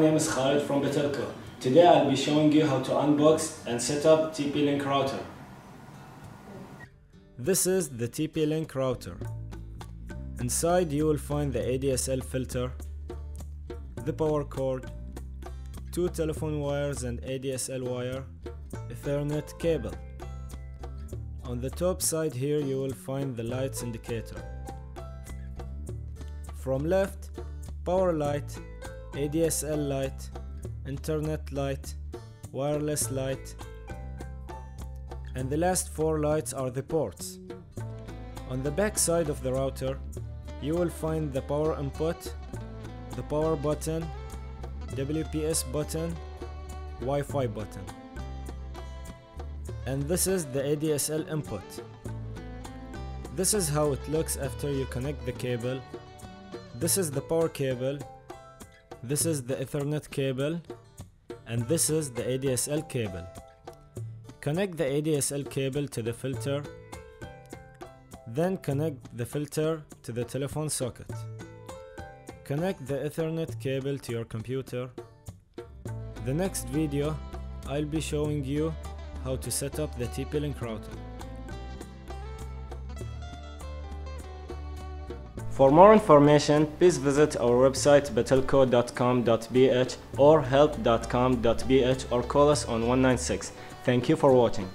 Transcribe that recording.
name is Khalid from Batelco. Today I'll be showing you how to unbox and set up TP-Link router. This is the TP-Link router. Inside you will find the ADSL filter, the power cord, two telephone wires and ADSL wire, Ethernet cable. On the top side here you will find the lights indicator. From left, power light, ADSL light, internet light, wireless light, and the last four lights are the ports. On the back side of the router, you will find the power input, the power button, WPS button, Wi-Fi button. And this is the ADSL input. This is how it looks after you connect the cable. This is the power cable. This is the Ethernet cable. And this is the ADSL cable. Connect the ADSL cable to the filter. Then connect the filter to the telephone socket. Connect the Ethernet cable to your computer. The next video, I'll be showing you how to set up the TP-Link router. For more information, please visit our website batelco.com.bh or help.com.bh or call us on 196. Thank you for watching.